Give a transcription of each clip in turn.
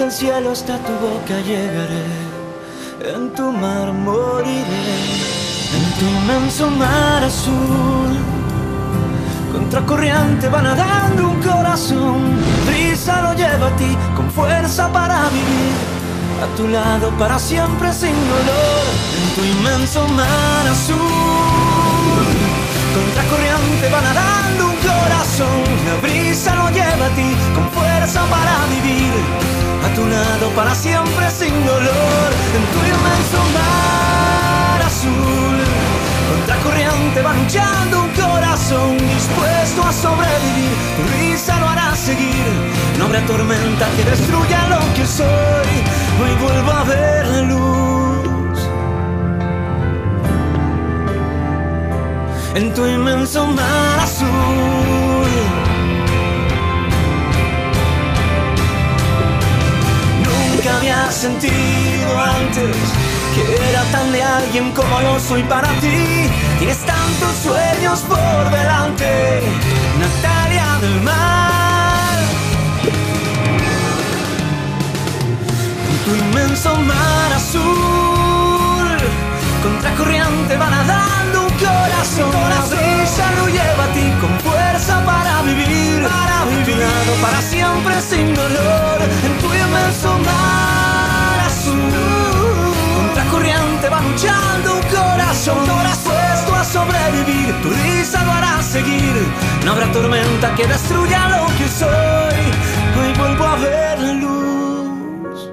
desde el cielo hasta tu boca llegaré, en tu mar moriré, en tu inmenso mar azul. Contracorriente va nadando un corazón, brisa lo lleva a ti con fuerza para vivir, a tu lado para siempre sin dolor, en tu inmenso mar azul. Contracorriente va nadando un corazón, la brisa lo lleva a ti con fuerza para vivir, a tu lado para siempre sin dolor, en tu inmenso mar azul. Contracorriente va luchando un corazón dispuesto a sobrevivir, risa lo hará seguir, no habrá tormenta que destruya lo que soy, hoy vuelvo a ver luz. en tu inmenso mar azul. Sentido antes que era tan de alguien como yo soy para ti. Tienes tantos sueños por delante, Natalia del Mar. En tu inmenso mar azul, contracorriente va nadando un corazón. La brisa lo lleva a ti con fuerza para vivir, para vivir. para siempre sin dolor, en tu inmenso mar. Contracorriente va luchando un corazón, dispuesto a sobrevivir. Tu risa lo hará seguir, no habrá tormenta que destruya lo que soy. Hoy vuelvo a ver la luz.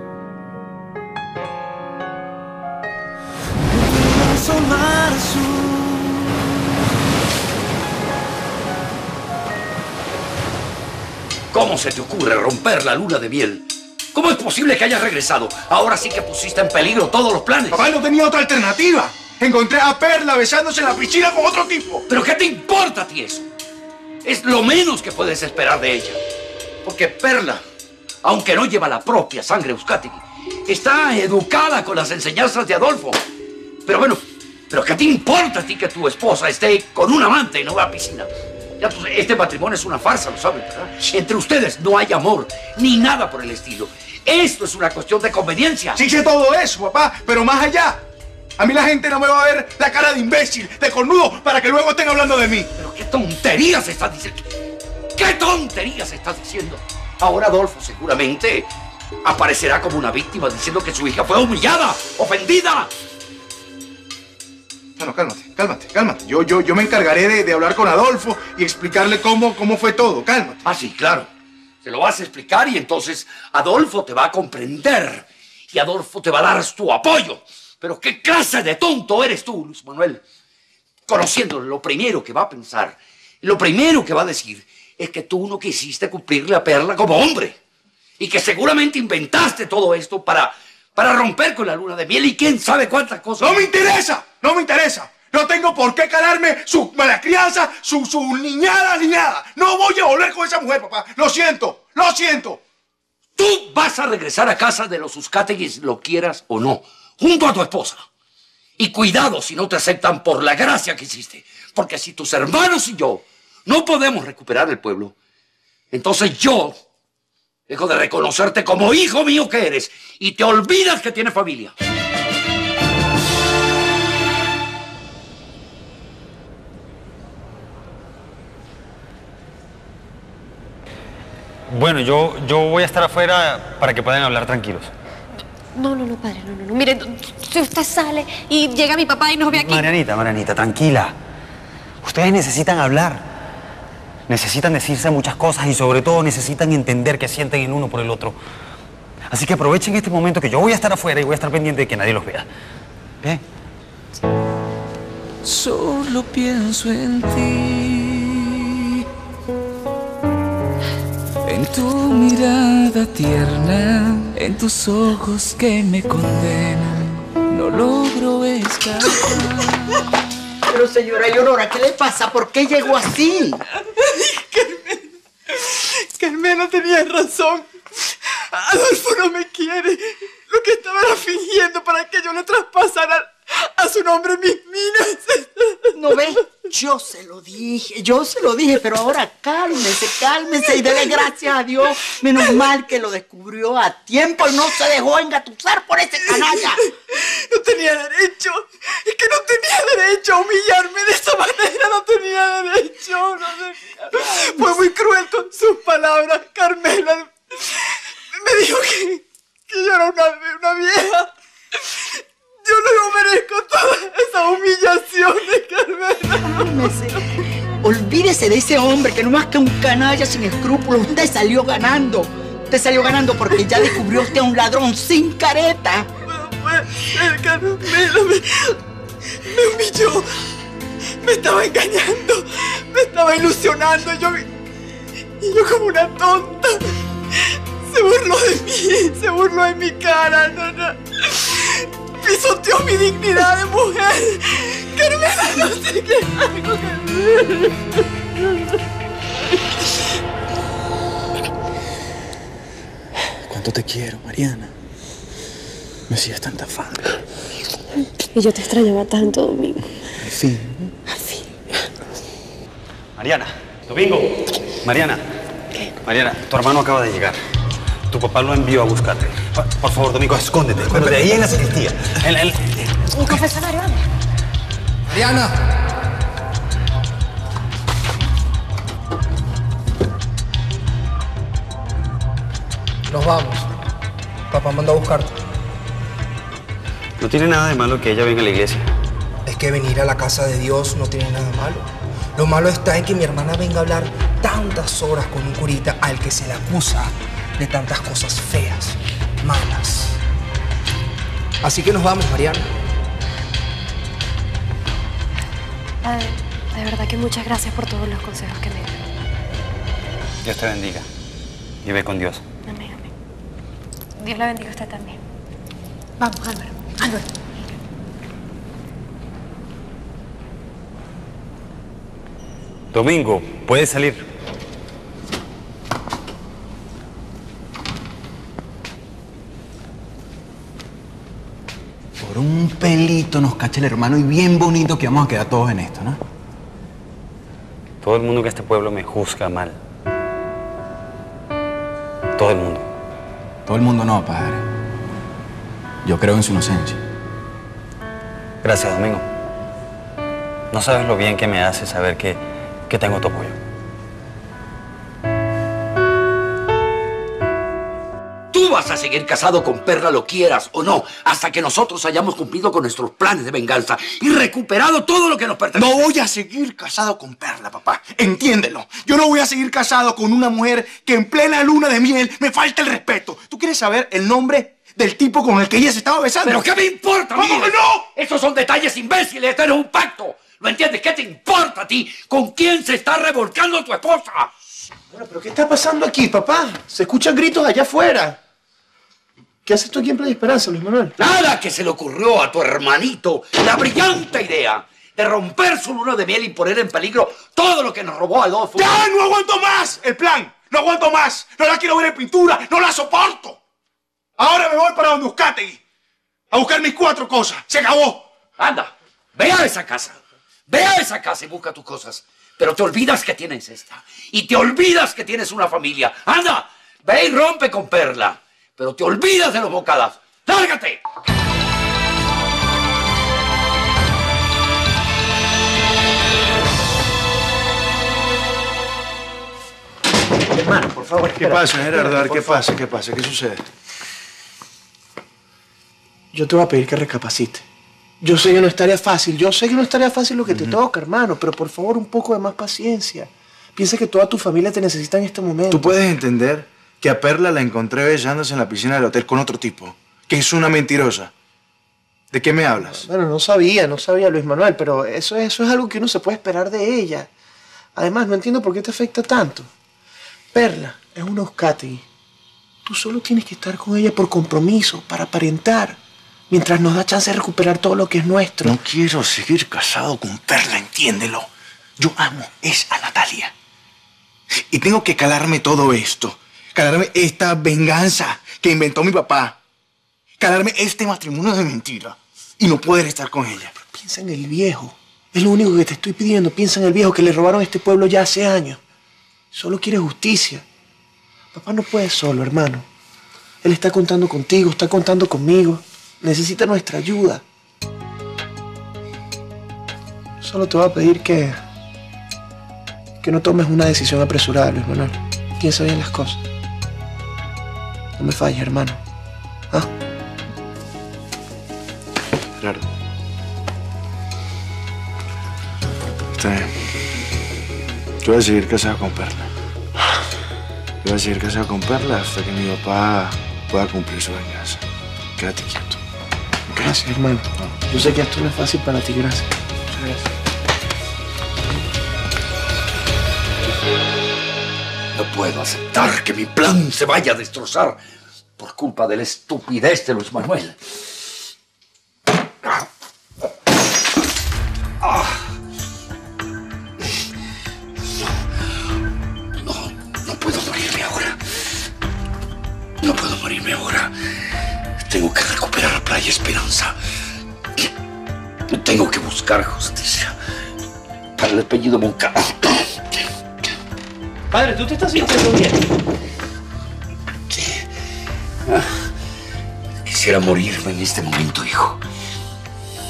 Inmenso mar azul. ¿Cómo se te ocurre romper la luna de miel? ¿Cómo es posible que hayas regresado? Ahora sí que pusiste en peligro todos los planes. Papá no tenía otra alternativa. Encontré a Perla besándose en la piscina con otro tipo. ¿Pero qué te importa a ti eso? Es lo menos que puedes esperar de ella. Porque Perla, aunque no lleva la propia sangre Euskadi, está educada con las enseñanzas de Adolfo. Pero bueno, ¿pero qué te importa a ti que tu esposa esté con un amante y no va a piscina? Ya, pues, este matrimonio es una farsa, lo sabes, ¿verdad? Entre ustedes no hay amor, ni nada por el estilo. Esto es una cuestión de conveniencia. Sí sé todo eso, papá, pero más allá. A mí la gente no me va a ver la cara de imbécil, de cornudo, para que luego estén hablando de mí. Pero qué tonterías estás diciendo. ¿Qué tonterías estás diciendo? Ahora Adolfo seguramente aparecerá como una víctima diciendo que su hija fue humillada, ofendida. Bueno, cálmate, cálmate, cálmate. Yo, yo, yo me encargaré de, de hablar con Adolfo y explicarle cómo, cómo fue todo. Cálmate. Ah, sí, claro. Se lo vas a explicar y entonces Adolfo te va a comprender. Y Adolfo te va a dar tu apoyo. Pero qué clase de tonto eres tú, Luis Manuel. Conociéndolo, lo primero que va a pensar, lo primero que va a decir, es que tú no quisiste cumplirle a Perla como hombre. Y que seguramente inventaste todo esto para, para romper con la luna de miel y quién sabe cuántas cosas. ¡No me interesa! ¡No me interesa! No tengo por qué calarme su mala crianza, su, su niñada, niñada. No voy a volver con esa mujer, papá. Lo siento, lo siento. Tú vas a regresar a casa de los Uzcateguis, lo quieras o no, junto a tu esposa. Y cuidado si no te aceptan por la gracia que hiciste. Porque si tus hermanos y yo no podemos recuperar el pueblo, entonces yo dejo de reconocerte como hijo mío que eres y te olvidas que tienes familia. Bueno, yo, yo voy a estar afuera para que puedan hablar tranquilos. No, no, no, padre, no, no, no. Mire, si usted sale y llega mi papá y nos ve aquí. Marianita, Marianita, tranquila. Ustedes necesitan hablar. Necesitan decirse muchas cosas y sobre todo necesitan entender que sienten el uno por el otro. Así que aprovechen este momento que yo voy a estar afuera y voy a estar pendiente de que nadie los vea. ¿Bien? Solo pienso en ti, en tu mirada tierna, en tus ojos que me condenan. No logro escapar. Pero señora Leonora, ¿qué le pasa? ¿Por qué llegó así? Carmela tenía razón. Adolfo no me quiere. Lo que estaba era fingiendo para que yo le traspasara a su nombre mis minas. ¿No ves? Yo se lo dije, yo se lo dije, pero ahora cálmese, cálmese y dele gracias a Dios. Menos mal que lo descubrió a tiempo y no se dejó engatusar por ese canalla. No tenía derecho. Es que no tenía derecho a humillarme de esa manera. No tenía derecho. No tenía. Fue muy cruel con sus palabras, Carmela. Me dijo que, que yo era una, una vieja. Yo no merezco todas esas humillaciones, Carmela. Cálmese. Olvídese de ese hombre que no más que un canalla sin escrúpulos. Usted salió ganando. Usted salió ganando porque ya descubrió usted a un ladrón sin careta. No puede ser, Carmela. Me, me humilló. Me estaba engañando. Me estaba ilusionando. Yo, y yo como una tonta. Se burló de mí. Se burló de mi cara. No, no. Pisoteó mi dignidad de mujer. Carmela, no sé qué hago, Carmela. Cuánto te quiero, Mariana. Me hacías tanta falta. Y yo te extrañaba tanto, Domingo. Al fin. Al fin. Mariana, Domingo. Mariana. Mariana, tu hermano acaba de llegar. Tu papá lo envió a buscarte. Por, favor, Domingo, escóndete. Escóndete ahí en la sacristía. En Un confesionario. Mariana. Nos vamos. Papá mandó a buscarte. No tiene nada de malo que ella venga a la iglesia. Es que venir a la casa de Dios no tiene nada malo. Lo malo está en que mi hermana venga a hablar tantas horas con un curita al que se le acusa de tantas cosas feas. Así que nos vamos, Mariana. Padre, de verdad que muchas gracias por todos los consejos que me dio. Dios te bendiga. Y ve con Dios. Amén, amén. Dios la bendiga a usted también. Vamos, Álvaro. Álvaro. Domingo, puedes salir. Por un pelito nos cacha el hermano y bien bonito que vamos a quedar todos en esto, ¿no? Todo el mundo en este pueblo me juzga mal. Todo el mundo. Todo el mundo no, padre. Yo creo en su inocencia. Gracias, Domingo. No sabes lo bien que me hace saber que, que tengo tu apoyo. Casado con Perla, lo quieras o no, hasta que nosotros hayamos cumplido con nuestros planes de venganza y recuperado todo lo que nos pertenece. No voy a seguir casado con Perla, papá. Entiéndelo. Yo no voy a seguir casado con una mujer que en plena luna de miel me falta el respeto. ¿Tú quieres saber el nombre del tipo con el que ella se estaba besando? ¿Pero qué me importa? ¿Cómo que no? Esos son detalles imbéciles, esto no es un pacto. ¿Lo entiendes? ¿Qué te importa a ti? ¿Con quién se está revolcando tu esposa? Bueno, pero ¿qué está pasando aquí, papá? Se escuchan gritos allá afuera. ¿Qué haces tú aquí en Playa Esperanza, Luis Manuel? Nada que se le ocurrió a tu hermanito la brillante idea de romper su luna de miel y poner en peligro todo lo que nos robó Adolfo. ¡Ya! ¡No aguanto más! El plan. No aguanto más. No la quiero ver en pintura. No la soporto. Ahora me voy para donde Uzcategui. A buscar mis cuatro cosas. Se acabó. Anda, ve a esa casa. Ve a esa casa y busca tus cosas. Pero te olvidas que tienes esta. Y te olvidas que tienes una familia. Anda, ve y rompe con Perla. Pero te olvidas de los bocadas. ¡Lárgate! Hermano, por favor. ¿Qué pasa, Gerardo? ¿Qué pasa? ¿Qué pasa? ¿Qué sucede? Yo te voy a pedir que recapacite. Yo sé que no estaría fácil, yo sé que no estaría fácil lo que te toca, hermano, pero por favor un poco de más paciencia. Piensa que toda tu familia te necesita en este momento. Tú puedes entender que a Perla la encontré besándose en la piscina del hotel con otro tipo, que es una mentirosa. ¿De qué me hablas? Bueno, no sabía, no sabía Luis Manuel, pero eso, eso es algo que uno se puede esperar de ella. Además, no entiendo por qué te afecta tanto. Perla es una Euskadi. Tú solo tienes que estar con ella por compromiso, para aparentar, mientras nos da chance de recuperar todo lo que es nuestro. No quiero seguir casado con Perla, entiéndelo. Yo amo es a Natalia. Y tengo que calarme todo esto. Calarme esta venganza que inventó mi papá. Calarme este matrimonio de mentira. y no poder estar con ella. Piensa en el viejo. Es lo único que te estoy pidiendo. Piensa en el viejo que le robaron este pueblo ya hace años. Solo quiere justicia. Papá no puede solo, hermano. Él está contando contigo, está contando conmigo. Necesita nuestra ayuda. Solo te voy a pedir que. que no tomes una decisión apresurada, Luis Manuel. Piensa bien las cosas. No me falles, hermano. ¿Ah? Gerardo. Está bien. Yo voy a seguir casado con Perla. Yo voy a seguir casado con Perla hasta que mi papá pueda cumplir su venganza. Quédate quieto. Gracias, hermano. Yo sé que esto no es fácil para ti, gracias. Puedo aceptar que mi plan se vaya a destrozar por culpa de la estupidez de Luis Manuel. No, no puedo morirme ahora. No puedo morirme ahora. Tengo que recuperar Playa Esperanza. Tengo que buscar justicia para el apellido Moncada. Padre, ¿tú te estás sintiendo bien? Quisiera morirme en este momento, hijo.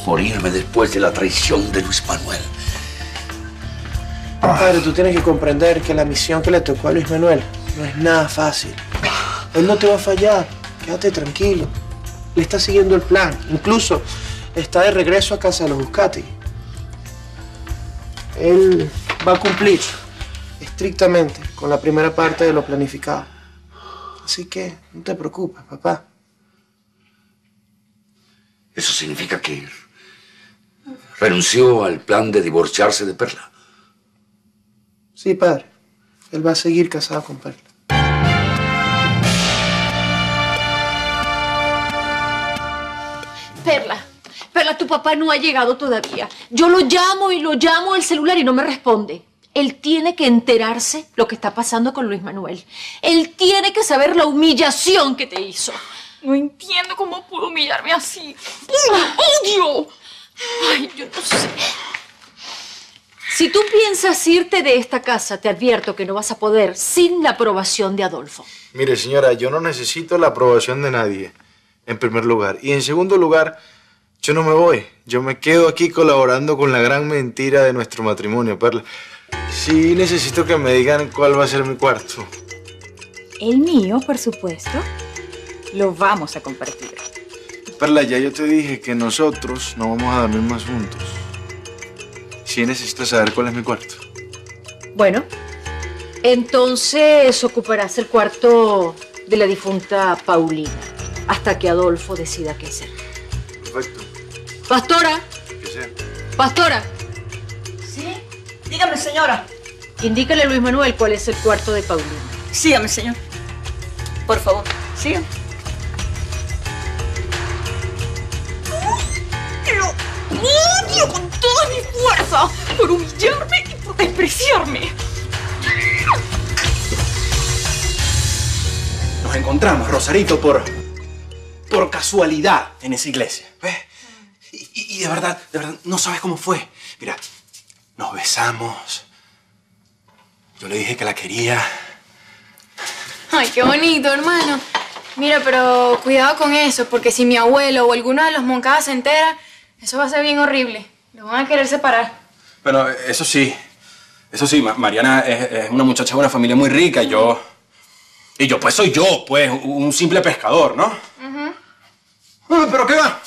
Morirme después de la traición de Luis Manuel. Padre, tú tienes que comprender que la misión que le tocó a Luis Manuel no es nada fácil. Él no te va a fallar. Quédate tranquilo. Le está siguiendo el plan. Incluso está de regreso a casa de los Buscati. Él va a cumplir estrictamente con la primera parte de lo planificado. Así que no te preocupes, papá. Eso significa que renunció al plan de divorciarse de Perla. Sí, padre. Él va a seguir casado con Perla. Perla, Perla, tu papá no ha llegado todavía. Yo lo llamo y lo llamo al celular y no me responde. Él tiene que enterarse lo que está pasando con Luis Manuel. Él tiene que saber la humillación que te hizo. No entiendo cómo pudo humillarme así. ¡Odio! Ay, yo no sé. Si tú piensas irte de esta casa, te advierto que no vas a poder sin la aprobación de Adolfo. Mire, señora, yo no necesito la aprobación de nadie, en primer lugar. Y en segundo lugar, yo no me voy. Yo me quedo aquí colaborando con la gran mentira de nuestro matrimonio, Perla. Sí, necesito que me digan cuál va a ser mi cuarto. El mío, por supuesto. Lo vamos a compartir. Perla, ya yo te dije que nosotros no vamos a dormir más juntos. Sí necesito saber cuál es mi cuarto. Bueno, entonces ocuparás el cuarto de la difunta Paulina hasta que Adolfo decida qué hacer. Perfecto. Pastora, Que sea. pastora. Dígame, señora. indícale a Luis Manuel cuál es el cuarto de Paulina. Sígame, señor. Por favor, sígame. Lo odio con toda mi fuerza por humillarme y por despreciarme. Nos encontramos, Rosarito, por. por casualidad en esa iglesia. ¿Ves? Y, y- y de verdad, de verdad, no sabes cómo fue. Mira, nos besamos. Yo le dije que la quería. Ay, qué bonito, hermano. Mira, pero cuidado con eso, porque si mi abuelo o alguno de los Moncada se entera, eso va a ser bien horrible. Lo van a querer separar. Bueno, eso sí. Eso sí, Ma- Mariana es, es una muchacha de una familia muy rica y yo. Y yo, pues soy yo, pues, un simple pescador, ¿no? Ah, Pero qué va.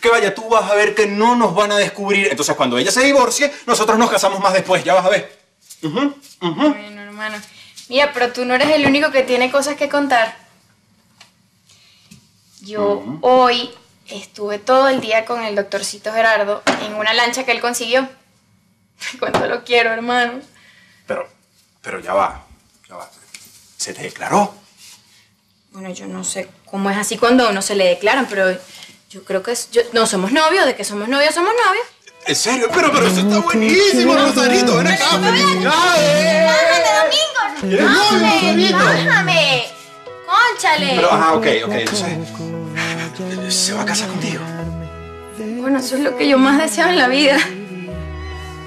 Que vaya, tú vas a ver que no nos van a descubrir. Entonces, cuando ella se divorcie, nosotros nos casamos más después, ya vas a ver. Bueno, hermano. Mira, pero tú no eres el único que tiene cosas que contar. Yo hoy estuve todo el día con el doctorcito Gerardo en una lancha que él consiguió. Cuánto lo quiero, hermano. Pero, pero ya va, ya va. ¿Se te declaró? Bueno, yo no sé cómo es así cuando a uno se le declaran, pero yo creo que es, yo- no somos novios, de que somos novios, somos novios. ¿En serio? Pero, pero eso está buenísimo, Rosarito. Ven acá. ¡Bájame, Domingo! ¡Bájame! ¡Bájame! ¡Cónchale! Pero, ajá, ok, ok. Entonces, ¿se va a casar contigo? Bueno, eso es lo que yo más deseo en la vida.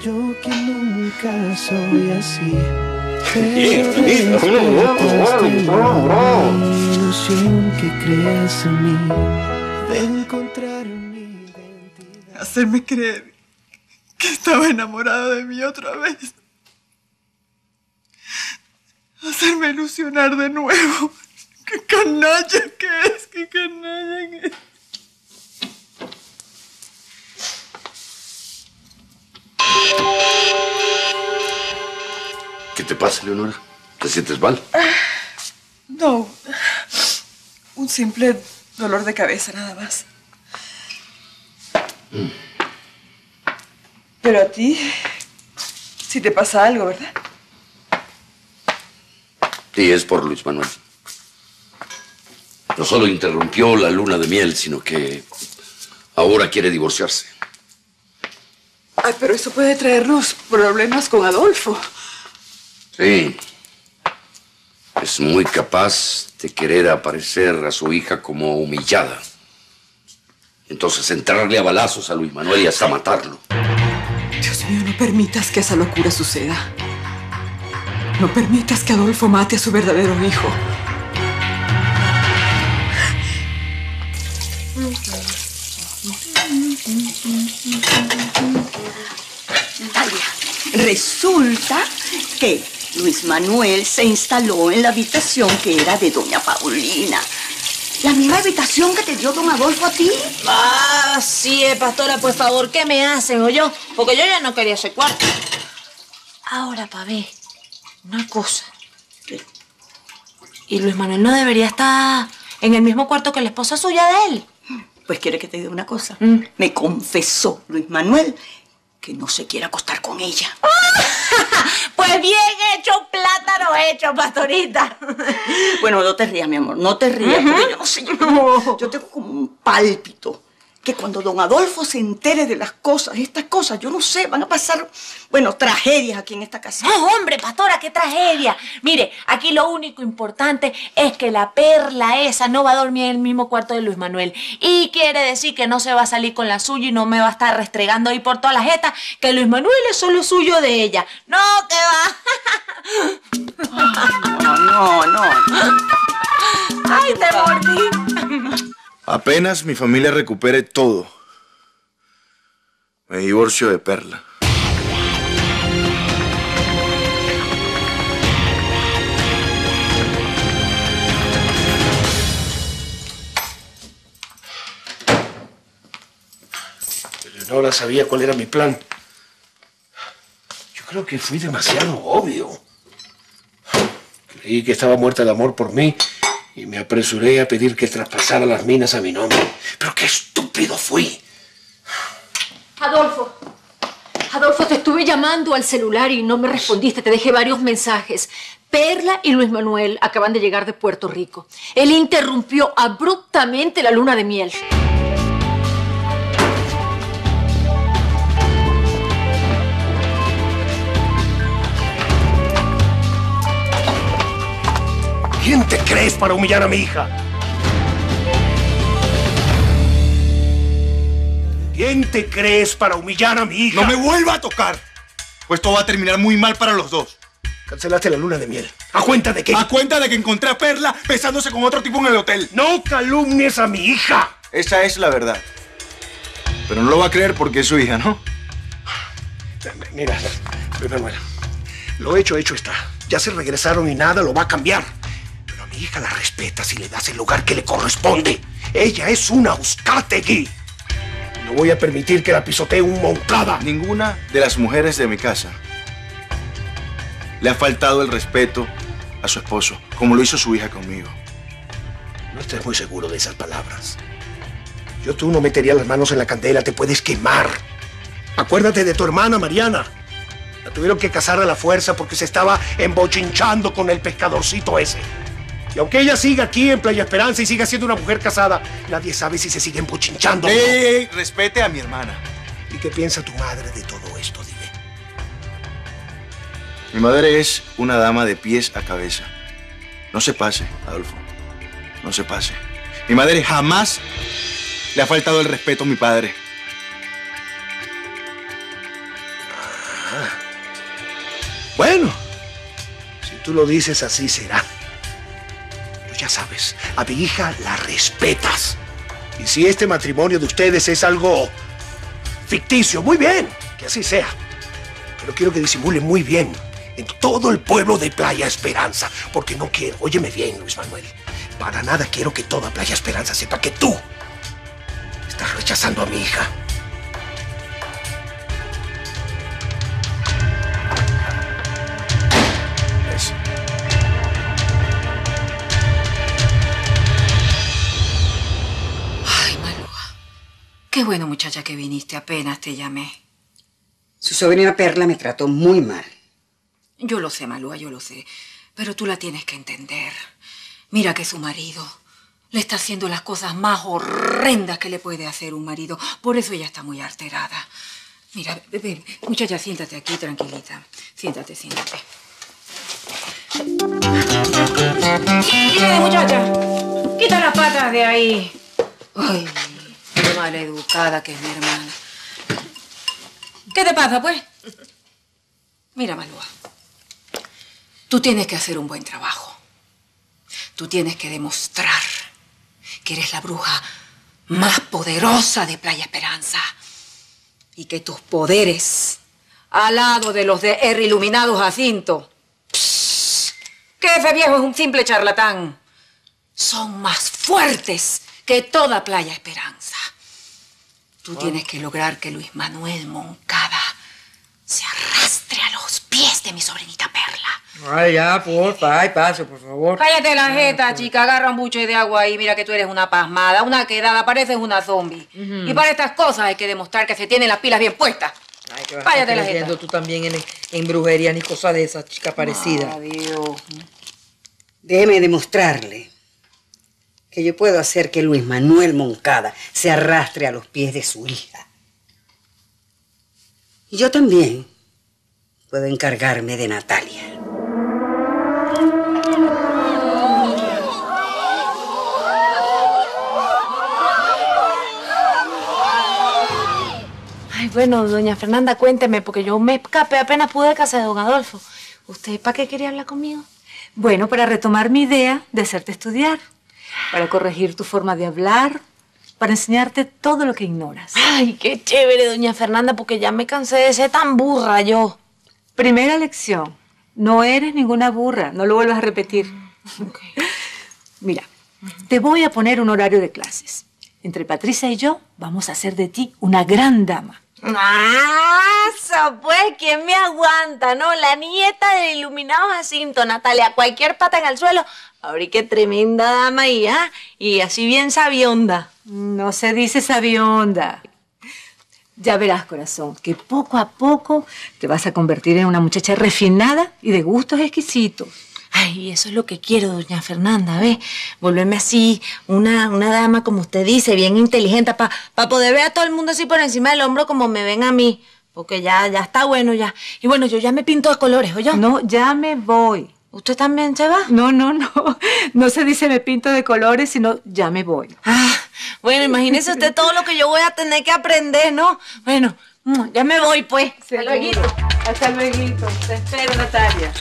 Yo que nunca soy así. Ilusión que crece en mí de encontrar mi Hacerme creer que estaba enamorado de mí otra vez. Hacerme ilusionar de nuevo. ¡Qué canalla que es! ¡Qué canalla que es! ¿Qué te pasa, Leonora? ¿Te sientes mal? No. Un simple dolor de cabeza nada más. Pero a ti, si te pasa algo, ¿verdad? Sí, es por Luis Manuel. No solo interrumpió la luna de miel, sino que ahora quiere divorciarse. Ay, pero eso puede traernos problemas con Adolfo. Sí. Es muy capaz de querer aparecer a su hija como humillada. Entonces entrarle a balazos a Luis Manuel y hasta matarlo. Dios mío, no permitas que esa locura suceda. No permitas que Adolfo mate a su verdadero hijo. Resulta que Luis Manuel se instaló en la habitación que era de doña Paulina. La misma habitación que te dio don Adolfo a ti. Ah, sí, eh, pastora, por favor, ¿qué me hacen o yo? Porque yo ya no quería ese cuarto. Ahora, Pabé, una cosa. ¿Y Luis Manuel no debería estar en el mismo cuarto que la esposa suya de él? Pues quiere que te diga una cosa. Me confesó Luis Manuel que no se quiere acostar con ella. Pues bien hecho, plátano hecho, pastorita. Bueno, no te rías, mi amor, no te rías, porque yo no sé, yo, yo tengo como un pálpito. Que cuando don Adolfo se entere de las cosas, estas cosas, yo no sé, van a pasar, bueno, tragedias aquí en esta casa. No, hombre, pastora, qué tragedia. Mire, aquí lo único importante es que la perla esa no va a dormir en el mismo cuarto de Luis Manuel. Y quiere decir que no se va a salir con la suya y no me va a estar restregando ahí por todas las jetas que Luis Manuel es solo suyo de ella. No, que va. No, no, no. Ay, te mordí. Apenas mi familia recupere todo, me divorcio de Perla. Leonora sabía cuál era mi plan. Yo creo que fui demasiado obvio. Creí que estaba muerta de amor por mí y me apresuré a pedir que traspasara las minas a mi nombre. Pero qué estúpido fui. Adolfo. Adolfo, te estuve llamando al celular y no me respondiste. Te dejé varios mensajes. Perla y Luis Manuel acaban de llegar de Puerto Rico. Él interrumpió abruptamente la luna de miel. ¿Quién te crees para humillar a mi hija? ¿Quién te crees para humillar a mi hija? No me vuelva a tocar, pues esto va a terminar muy mal para los dos. Cancelaste la luna de miel. ¿A cuenta de qué? A cuenta de que encontré a Perla besándose con otro tipo en el hotel. No calumnies a mi hija. Esa es la verdad. Pero no lo va a creer porque es su hija, ¿no? Mira, Manuel, lo hecho, hecho está. Ya se regresaron y nada lo va a cambiar. Hija la respetas y le das el lugar que le corresponde. Ella es una Euskategui. No voy a permitir que la pisotee un Moncada. Ninguna de las mujeres de mi casa le ha faltado el respeto a su esposo, como lo hizo su hija conmigo. No estés muy seguro de esas palabras. Yo tú no metería las manos en la candela, te puedes quemar. Acuérdate de tu hermana Mariana. La tuvieron que casar a la fuerza porque se estaba embochinchando con el pescadorcito ese. Y aunque ella siga aquí en Playa Esperanza y siga siendo una mujer casada, nadie sabe si se siguen bochinchando. Ey, ey, ey, respete a mi hermana. ¿Y qué piensa tu madre de todo esto, dime? Mi madre es una dama de pies a cabeza. No se pase, Adolfo. No se pase. Mi madre jamás le ha faltado el respeto a mi padre. Ah. Bueno, si tú lo dices así será. Ya sabes, a mi hija la respetas. Y si este matrimonio de ustedes es algo ficticio, muy bien, que así sea. Pero quiero que disimule muy bien en todo el pueblo de Playa Esperanza, porque no quiero, óyeme bien, Luis Manuel, para nada quiero que toda Playa Esperanza sepa que tú estás rechazando a mi hija. Qué bueno, muchacha, que viniste. Apenas te llamé. Su sobrina Perla me trató muy mal. Yo lo sé, Malúa, yo lo sé. Pero tú la tienes que entender. Mira que su marido le está haciendo las cosas más horrendas que le puede hacer un marido. Por eso ella está muy alterada. Mira, ven, muchacha, siéntate aquí, tranquilita. Siéntate, siéntate. Quítate, muchacha. Quita las patas de ahí. Ay, qué mala educada que es mi hermana. ¿Qué te pasa, pues? Mira, Malúa. Tú tienes que hacer un buen trabajo. Tú tienes que demostrar que eres la bruja más poderosa de Playa Esperanza. Y que tus poderes, al lado de los de R. Iluminado Jacinto, que ese viejo es un simple charlatán, son más fuertes que toda Playa Esperanza. Tú tienes que lograr que Luis Manuel Moncada se arrastre a los pies de mi sobrinita Perla. Ay, ya, porfa, ay, paso, por favor. Cállate la jeta, chica. Agarra un buche de agua ahí. Mira que tú eres una pasmada, una quedada, pareces una zombie. Y para estas cosas hay que demostrar que se tienen las pilas bien puestas. Ay, que vas Cállate la jeta. tú también en, en brujería ni cosa de esa chica parecida. Adiós. Déjeme demostrarle que yo puedo hacer que Luis Manuel Moncada se arrastre a los pies de su hija. Y yo también puedo encargarme de Natalia. Ay, bueno, doña Fernanda, cuénteme, porque yo me escapé apenas pude de casa de don Adolfo. ¿Usted para qué quería hablar conmigo? Bueno, para retomar mi idea de hacerte estudiar, para corregir tu forma de hablar, para enseñarte todo lo que ignoras. Ay, qué chévere, doña Fernanda, porque ya me cansé de ser tan burra yo. Primera lección, no eres ninguna burra, no lo vuelvas a repetir. Mira, te voy a poner un horario de clases. Entre Patricia y yo vamos a hacer de ti una gran dama. ¡Ah! pues, ¿quién me aguanta, no? La nieta del iluminado Jacinto, Natalia, cualquier pata en el suelo. Abrí qué tremenda dama y, ah, y así bien sabionda. No se dice sabionda. Ya verás, corazón, que poco a poco te vas a convertir en una muchacha refinada y de gustos exquisitos. Ay, eso es lo que quiero, doña Fernanda, ¿ves? Volverme así, una, una dama, como usted dice, bien inteligente, para poder ver a todo el mundo así por encima del hombro como me ven a mí. Porque ya, ya está bueno ya. Y bueno, yo ya me pinto de colores, ¿oye? No, ya me voy. ¿Usted también se va? No, no, no. No se dice me pinto de colores, sino ya me voy. Ah, bueno, imagínese usted todo lo que yo voy a tener que aprender, ¿no? Bueno, ya me voy, pues. Hasta luego. Hasta luego. Te espero, Natalia.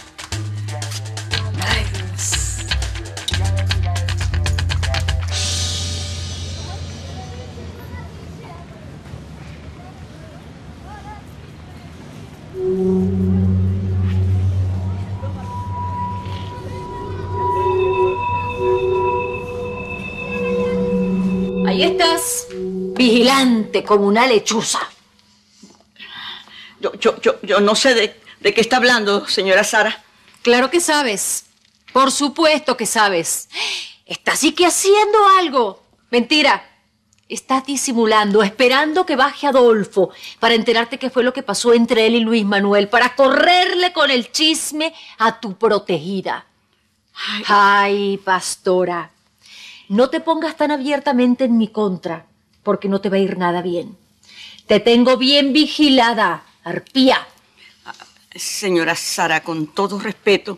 Ahí estás, vigilante como una lechuza. Yo, yo, yo, yo no sé de, de qué está hablando, señora Sara. Claro que sabes. Por supuesto que sabes. Estás sí que haciendo algo. Mentira. Estás disimulando, esperando que baje Adolfo para enterarte qué fue lo que pasó entre él y Luis Manuel, para correrle con el chisme a tu protegida. Ay, pastora. No te pongas tan abiertamente en mi contra, porque no te va a ir nada bien. Te tengo bien vigilada, arpía. Señora Sara, con todo respeto,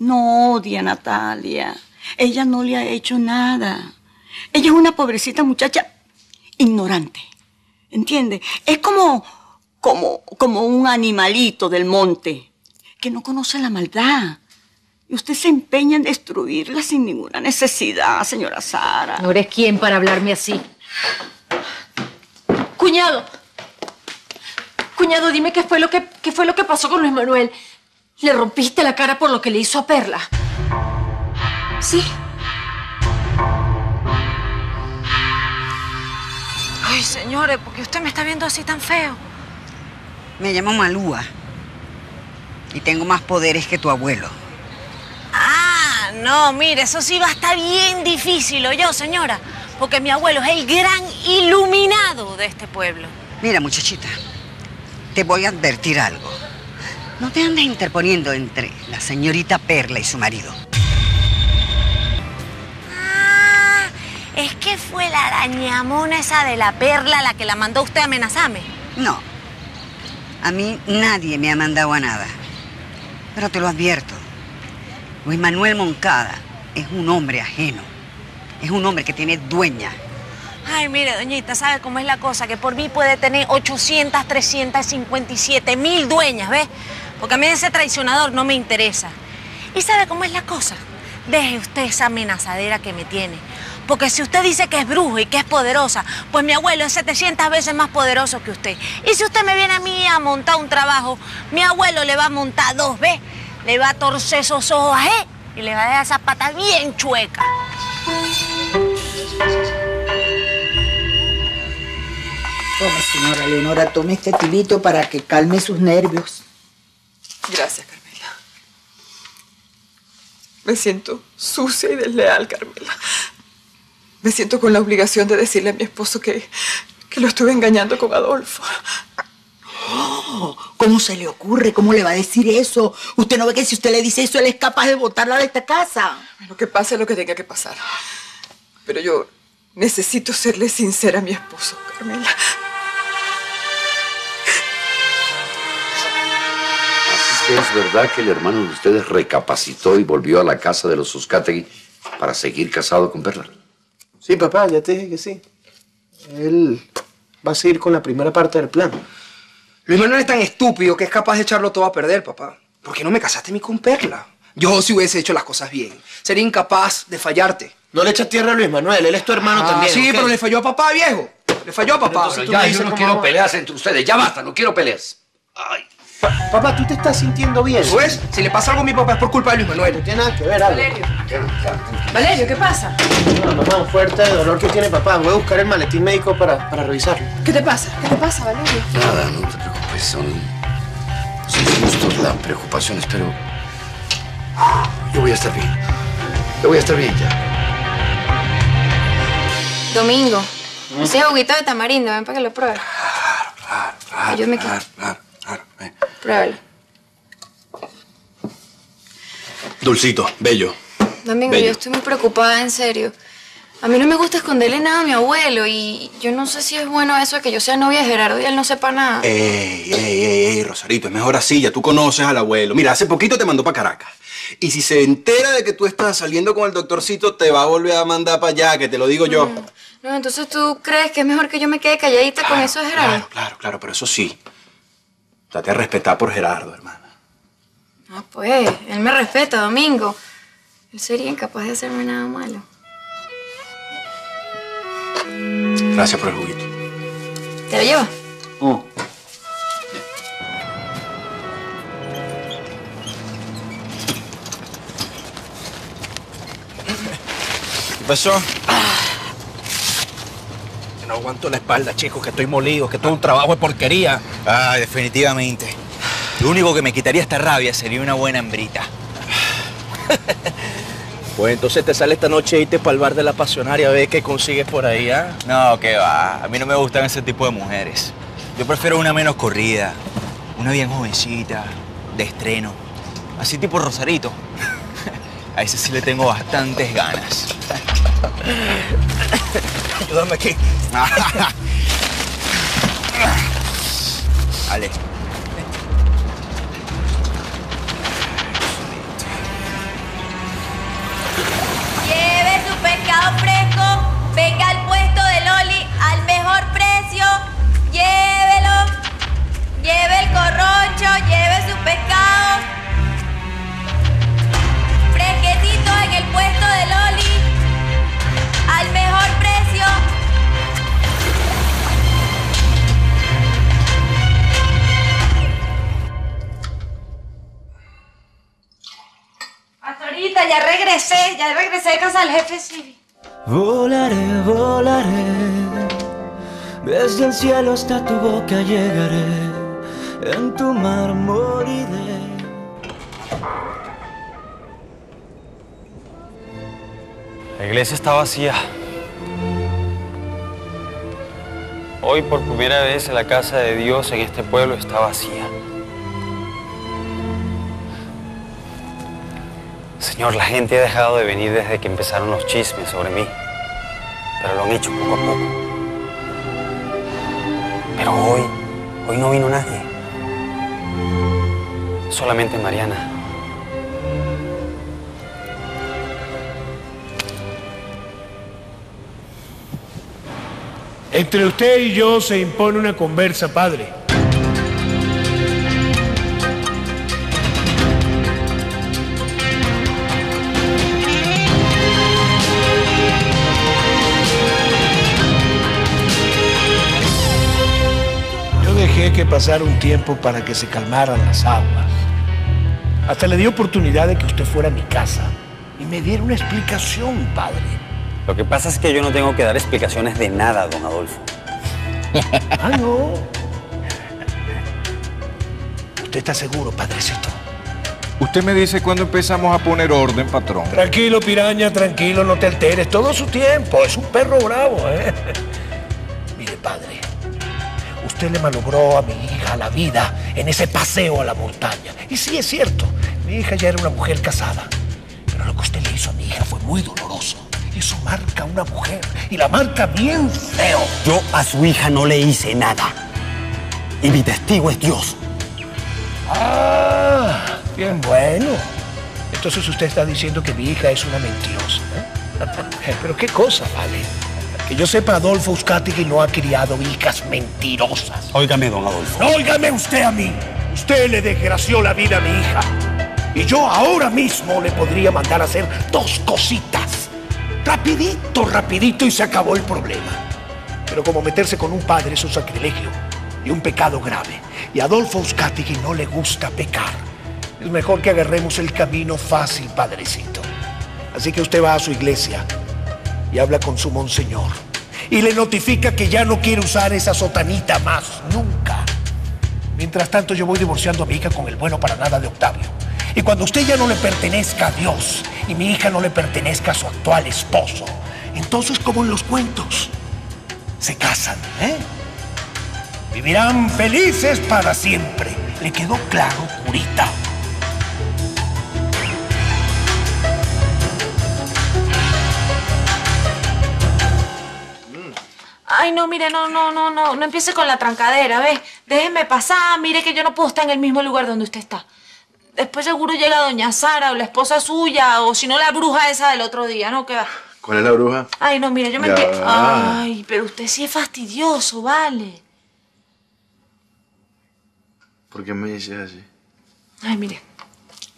no odia a Natalia. Ella no le ha hecho nada. Ella es una pobrecita muchacha ignorante. ¿Entiende? Es como, como, como un animalito del monte que no conoce la maldad. Y usted se empeña en destruirla sin ninguna necesidad, señora Sara. No eres quien para hablarme así. Cuñado. Cuñado, dime qué fue lo que, qué fue lo que pasó con Luis Manuel. Le rompiste la cara por lo que le hizo a Perla. Sí. Ay, señores, ¿por qué usted me está viendo así tan feo? Me llamo Malúa. Y tengo más poderes que tu abuelo. Ah, no, mire, eso sí va a estar bien difícil, yo, señora. Porque mi abuelo es el gran iluminado de este pueblo. Mira, muchachita, te voy a advertir algo. No te andes interponiendo entre la señorita Perla y su marido. Es que fue la arañamona esa de la perla la que la mandó usted a amenazarme. No. A mí nadie me ha mandado a nada. Pero te lo advierto. Luis Manuel Moncada es un hombre ajeno. Es un hombre que tiene dueña. Ay, mire, doñita, ¿sabe cómo es la cosa? Que por mí puede tener 800, 357 mil dueñas, ¿ves? Porque a mí ese traicionador no me interesa. ¿Y sabe cómo es la cosa? Deje usted esa amenazadera que me tiene. Porque si usted dice que es brujo y que es poderosa, pues mi abuelo es 700 veces más poderoso que usted. Y si usted me viene a mí a montar un trabajo, mi abuelo le va a montar dos, ¿ves? Le va a torcer esos ojos, ¿eh? Y le va a dejar esa pata bien chueca. Tome, señora Leonora, tome este tilito para que calme sus nervios. Gracias, Carmela. Me siento sucia y desleal, Carmela. Me siento con la obligación de decirle a mi esposo que, que lo estuve engañando con Adolfo. Oh, ¿Cómo se le ocurre? ¿Cómo le va a decir eso? ¿Usted no ve que si usted le dice eso, él es capaz de botarla de esta casa? Lo que pase es lo que tenga que pasar. Pero yo necesito serle sincera a mi esposo, Carmela. Así que es verdad que el hermano de ustedes recapacitó y volvió a la casa de los Uzcategui para seguir casado con Perla. Sí, papá, ya te dije que sí. Él va a seguir con la primera parte del plan. Luis Manuel es tan estúpido que es capaz de echarlo todo a perder, papá. ¿Por qué no me casaste a mí con Perla? Yo si hubiese hecho las cosas bien. Sería incapaz de fallarte. No le eches tierra a Luis Manuel, él es tu hermano Ah, también. Sí, pero le falló a papá, viejo. Le falló a papá. Pero ya, yo no quiero peleas entre ustedes. Ya basta, no quiero peleas. Papá, tú te estás sintiendo bien. ¿Ves? Si le pasa algo a mi papá es por culpa de Luis Manuel. No tiene nada que ver, algo. Valerio, ¿qué pasa? No, mamá, un fuerte dolor que tiene papá. Voy a buscar el maletín médico para, para revisarlo. ¿Qué te pasa? ¿Qué te pasa, Valerio? Nada, no te preocupes. Son, son justos las preocupaciones, pero yo voy a estar bien. Yo voy a estar bien ya. Domingo, ese juguito de tamarindo, ven para que lo pruebes. Ayúdame aquí. Claro, claro. Pruébalo. Dulcito, bello. Domingo, Bello. yo estoy muy preocupada, en serio. A mí no me gusta esconderle nada a mi abuelo y yo no sé si es bueno eso de que yo sea novia de Gerardo y él no sepa nada. Ey, ey, ey, ey, Rosarito, es mejor así, ya tú conoces al abuelo. Mira, hace poquito te mandó para Caracas. Y si se entera de que tú estás saliendo con el doctorcito, te va a volver a mandar para allá, que te lo digo yo. No, entonces tú crees que es mejor que yo me quede calladita con eso de Gerardo. Claro, claro, claro, pero eso sí. Date a respetar por Gerardo, hermano. Ah, pues, él me respeta, Domingo. Él sería incapaz de hacerme nada malo. Gracias por el juguito. ¿Te lo llevo? ¿Qué pasó? Que no aguanto la espalda, chicos, que estoy molido, que todo un trabajo de porquería. Ah, definitivamente. Lo único que me quitaría esta rabia sería una buena hembrita. Pues entonces te sale esta noche irte para el bar de la pasionaria a ver qué consigues por ahí, ¿ah? No, que va. A mí no me gustan ese tipo de mujeres. Yo prefiero una menos corrida, una bien jovencita, de estreno. Así tipo Rosarito. A ese sí le tengo bastantes ganas. Ayúdame aquí. Vale. Lleve su pescado fresco, venga al puesto de Loli al mejor precio, lleve ya regresé de casa del jefe, sí. Volaré, volaré, desde el cielo hasta tu boca llegaré, en tu mar moriré. La iglesia está vacía. Hoy por primera vez la casa de Dios en este pueblo está vacía. Señor, la gente ha dejado de venir desde que empezaron los chismes sobre mí, pero lo han hecho poco a poco. Pero hoy, hoy no vino nadie. Solamente Mariana. Entre usted y yo se impone una conversa, padre. Pasara un tiempo para que se calmaran las aguas. Hasta le di oportunidad de que usted fuera a mi casa y me diera una explicación, padre. Lo que pasa es que yo no tengo que dar explicaciones de nada, don Adolfo. Ah, no. ¿Usted está seguro, padrecito? Usted me dice cuándo empezamos a poner orden, patrón. Tranquilo, piraña, tranquilo, no te alteres. Todo su tiempo. Es un perro bravo, ¿eh? Usted le malogró a mi hija la vida en ese paseo a la montaña. Y sí, es cierto. Mi hija ya era una mujer casada. Pero lo que usted le hizo a mi hija fue muy doloroso. Eso marca a una mujer. Y la marca bien feo. Yo a su hija no le hice nada. Y mi testigo es Dios. Ah, bien bueno. Entonces usted está diciendo que mi hija es una mentirosa. ¿eh? Pero qué cosa, vale. Que yo sepa, Adolfo Uzcategui no ha criado hijas mentirosas. Óigame, don Adolfo. No, óigame usted a mí. Usted le desgració la vida a mi hija. Y yo ahora mismo le podría mandar a hacer dos cositas. Rapidito, rapidito y se acabó el problema. Pero como meterse con un padre es un sacrilegio y un pecado grave. Y a Adolfo Uzcategui no le gusta pecar. Es mejor que agarremos el camino fácil, padrecito. Así que usted va a su iglesia y habla con su monseñor. Y le notifica que ya no quiere usar esa sotanita más, nunca. Mientras tanto, yo voy divorciando a mi hija con el bueno para nada de Octavio. Y cuando usted ya no le pertenezca a Dios y mi hija no le pertenezca a su actual esposo, entonces, como en los cuentos, se casan, ¿eh? Vivirán felices para siempre. ¿Le quedó claro, curita? Ay, no, mire, no, no, no, no, no empiece con la trancadera, ¿ves? Déjeme pasar, mire que yo no puedo estar en el mismo lugar donde usted está. Después seguro llega doña Sara o la esposa suya o si no la bruja esa del otro día, ¿no? ¿Qué va? ¿Cuál es la bruja? Ay, no, mire, yo me va. Ay, pero usted sí es fastidioso, vale. ¿Por qué me dices así? Ay, mire.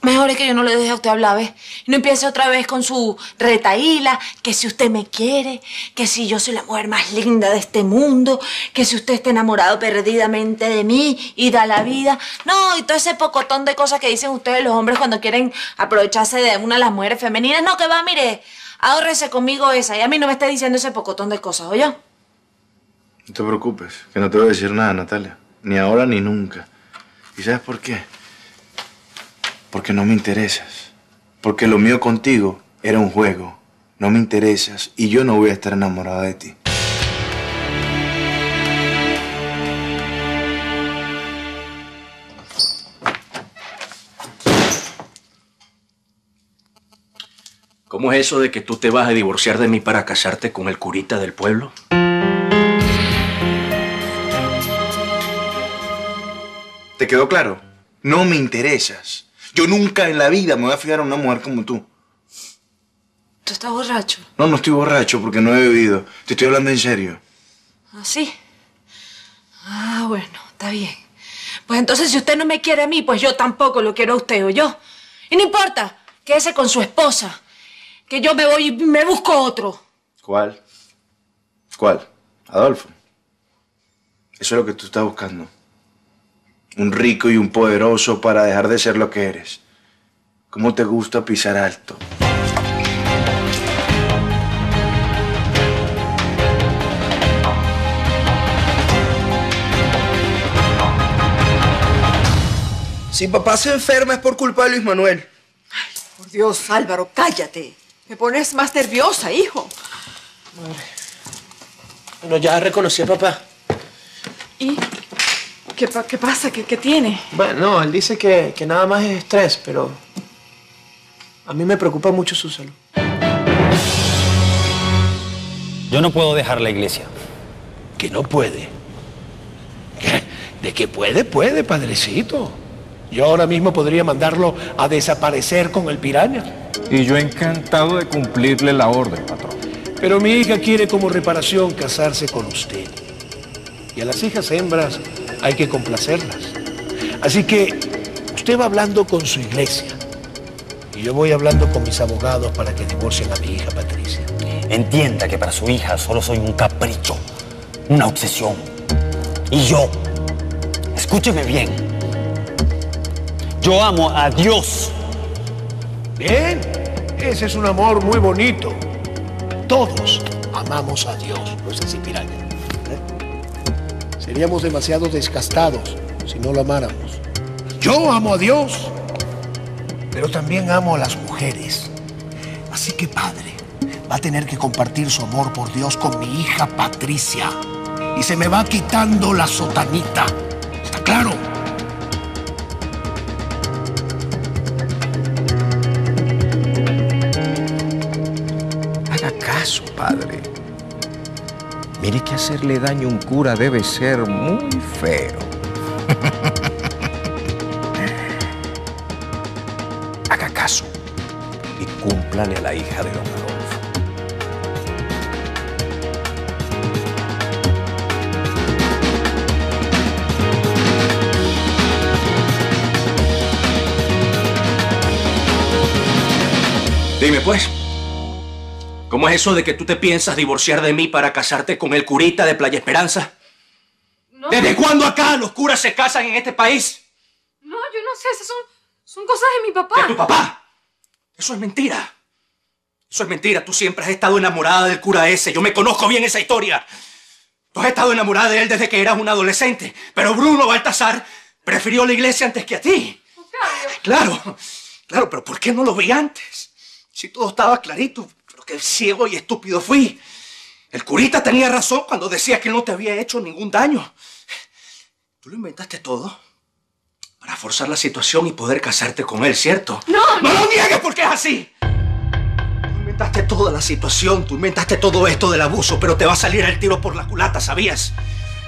Mejor es que yo no le deje a usted hablar, ¿ves? Y no empiece otra vez con su retaíla, que si usted me quiere, que si yo soy la mujer más linda de este mundo, que si usted está enamorado perdidamente de mí y da la vida. No, y todo ese pocotón de cosas que dicen ustedes los hombres cuando quieren aprovecharse de una de las mujeres femeninas. No, que va, mire, ahórrese conmigo esa y a mí no me esté diciendo ese pocotón de cosas, ¿oye? No te preocupes, que no te voy a decir nada, Natalia. Ni ahora ni nunca. ¿Y sabes por qué? Porque no me interesas. Porque lo mío contigo era un juego. No me interesas y yo no voy a estar enamorada de ti. ¿Cómo es eso de que tú te vas a divorciar de mí para casarte con el curita del pueblo? ¿Te quedó claro? No me interesas. Yo nunca en la vida me voy a fijar a una mujer como tú. ¿Tú estás borracho? No, no estoy borracho porque no he bebido. Te estoy hablando en serio. ¿Ah, sí? Ah, bueno, está bien. Pues entonces, si usted no me quiere a mí, pues yo tampoco lo quiero a usted o yo. Y no importa, quédese con su esposa. Que yo me voy y me busco otro. ¿Cuál? ¿Cuál? Adolfo. Eso es lo que tú estás buscando un rico y un poderoso para dejar de ser lo que eres. ¿Cómo te gusta pisar alto? Si papá se enferma es por culpa de Luis Manuel. Ay, por Dios, Álvaro, cállate. Me pones más nerviosa, hijo. Madre. Bueno, ya reconocí a papá. ¿Y? Qué, pa- qué pasa? ¿Qué, qué tiene? Bueno, no, él dice que, que nada más es estrés, pero a mí me preocupa mucho su salud. Yo no puedo dejar la iglesia. Que no puede. De que puede, puede, padrecito. Yo ahora mismo podría mandarlo a desaparecer con el piraña. Y yo encantado de cumplirle la orden, patrón. Pero mi hija quiere como reparación casarse con usted. Y a las hijas hembras hay que complacerlas. Así que usted va hablando con su iglesia. Y yo voy hablando con mis abogados para que divorcien a mi hija Patricia. Entienda que para su hija solo soy un capricho, una obsesión. Y yo, escúcheme bien, yo amo a Dios. Bien, ese es un amor muy bonito. Todos amamos a Dios, ¿no es así, piraña? Seríamos demasiado desgastados si no lo amáramos. Yo amo a Dios, pero también amo a las mujeres. Así que, padre, va a tener que compartir su amor por Dios con mi hija Patricia. Y se me va quitando la sotanita. ¿Está claro? Mire que hacerle daño a un cura debe ser muy feo. Haga caso y cúmplale a la hija de don Adolfo. Dime pues, ¿cómo es eso de que tú te piensas divorciar de mí para casarte con el curita de Playa Esperanza? ¿Desde cuándo acá los curas se casan en este país? No, yo no sé, esas son, son cosas de mi papá. ¿De tu papá? Eso es mentira. Eso es mentira. Tú siempre has estado enamorada del cura ese. Yo me conozco bien esa historia. Tú has estado enamorada de él desde que eras un adolescente. Pero Bruno Baltasar prefirió la iglesia antes que a ti. Claro, claro, pero ¿por qué no lo vi antes? Si todo estaba clarito, qué ciego y estúpido fui. El curita tenía razón cuando decía que no te había hecho ningún daño. Tú lo inventaste todo para forzar la situación y poder casarte con él, ¿cierto? No, no lo niegues porque es así. Tú inventaste toda la situación, tú inventaste todo esto del abuso, pero te va a salir el tiro por la culata, ¿sabías?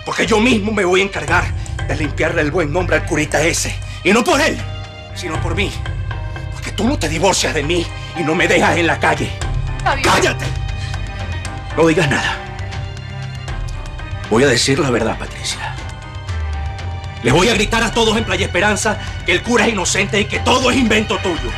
Porque yo mismo me voy a encargar de limpiarle el buen nombre al curita ese. Y no por él, sino por mí. Porque tú no te divorcias de mí y no me dejas en la calle. ¡Cállate! No digas nada. Voy a decir la verdad, Patricia. Les voy a gritar a todos en Playa Esperanza que el cura es inocente y que todo es invento tuyo.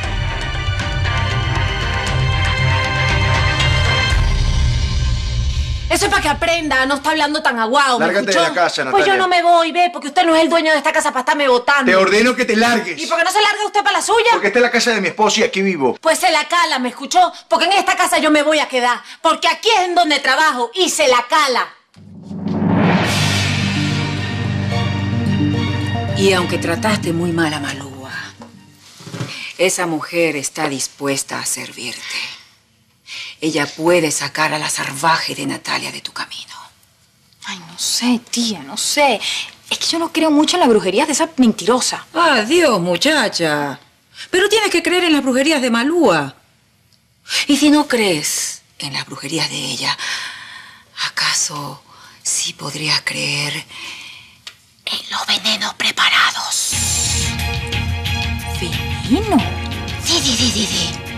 Eso es para que aprenda, no está hablando tan aguado. ¿me Lárgate de escuchó? la casa, Pues yo Natalia. no me voy, ve, porque usted no es el dueño de esta casa para estarme votando. Te ordeno que te largues. ¿Y por qué no se larga usted para la suya? Porque esta es la casa de mi esposo y aquí vivo. Pues se la cala, ¿me escuchó? Porque en esta casa yo me voy a quedar. Porque aquí es en donde trabajo y se la cala. Y aunque trataste muy mal a Malúa, esa mujer está dispuesta a servirte. Ella puede sacar a la salvaje de Natalia de tu camino. Ay, no sé, tía, no sé. Es que yo no creo mucho en la brujería de esa mentirosa. Adiós, muchacha. Pero tienes que creer en las brujerías de Malúa. Y si no crees en las brujerías de ella, ¿acaso sí podrías creer en los venenos preparados? ¿Veneno? Sí, sí, sí, sí, sí.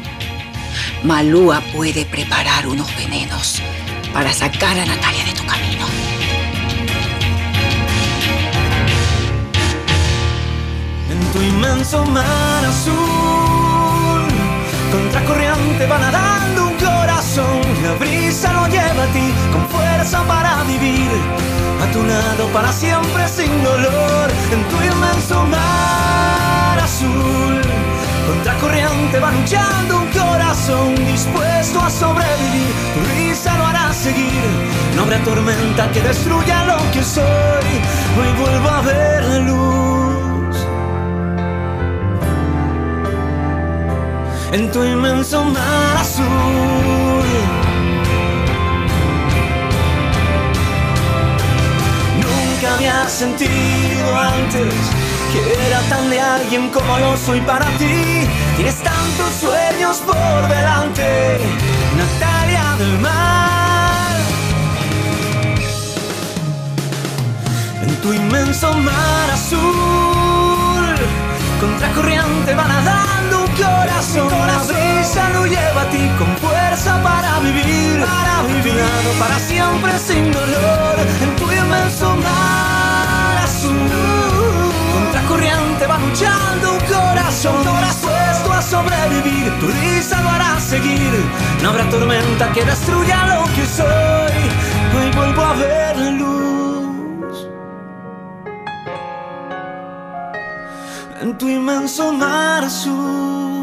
Malúa puede preparar unos venenos para sacar a Natalia de tu camino. En tu inmenso mar azul, contracorriente va nadando un corazón. La brisa lo lleva a ti con fuerza para vivir. A tu lado para siempre sin dolor. En tu inmenso mar azul, Contracorriente va luchando un corazón dispuesto a sobrevivir. Tu risa lo hará seguir. No habrá tormenta que destruya lo que soy. Hoy vuelvo a ver la luz. En tu inmenso mar azul. Nunca había sentido antes que era tan de alguien como yo soy para ti. Tienes tantos sueños por delante, Natalia del Mar. En tu inmenso mar azul, contracorriente va nadando un corazón. La brisa lo lleva a ti con fuerza para vivir, para vivir para siempre sin dolor. En tu inmenso mar azul, contracorriente va luchando un corazón. Dispuesto a sobrevivir, tu risa lo hará seguir. No habrá tormenta que destruya lo que soy. Hoy vuelvo a ver la luz. En tu inmenso mar azul.